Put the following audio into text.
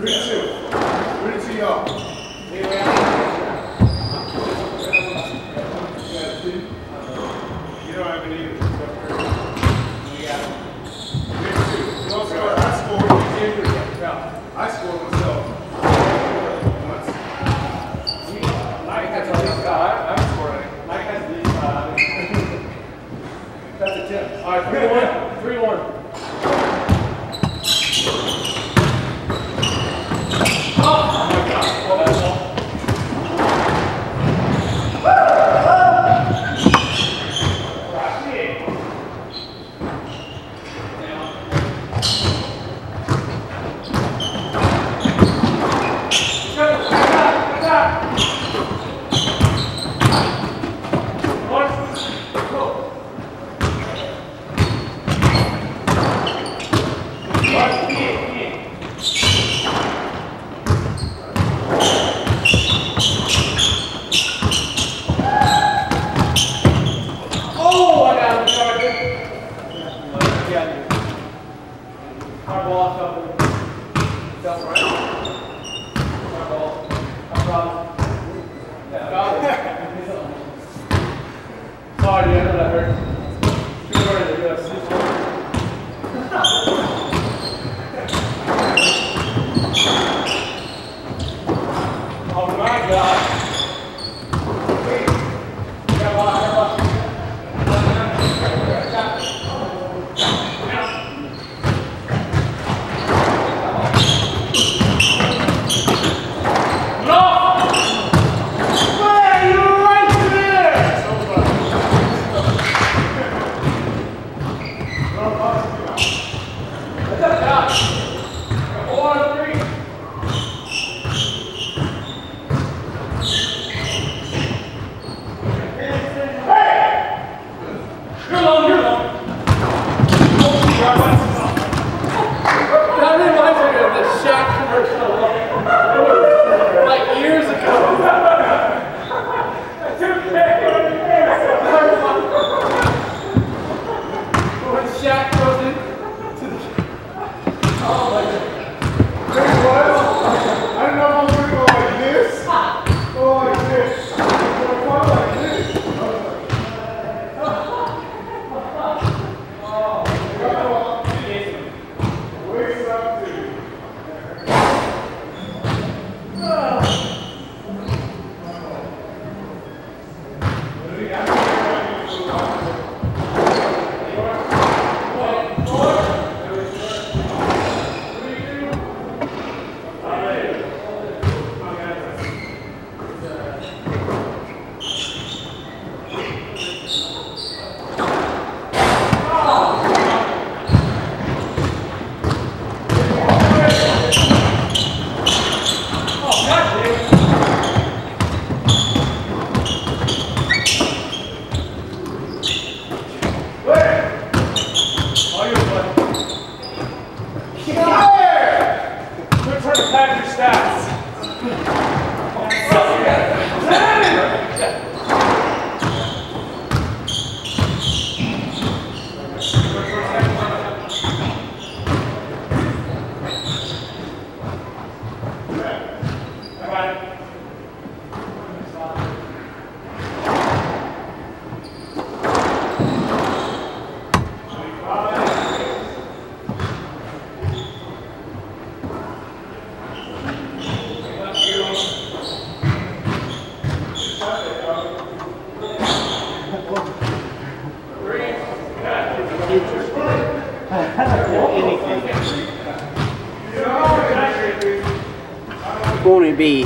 Three, two. Three, two, y'all. Hardball, couple. Felt right. Hardball. Hardball. Yeah. Sorry, I know that hurt. i'm That reminds me of the Shaq commercial. Gonna be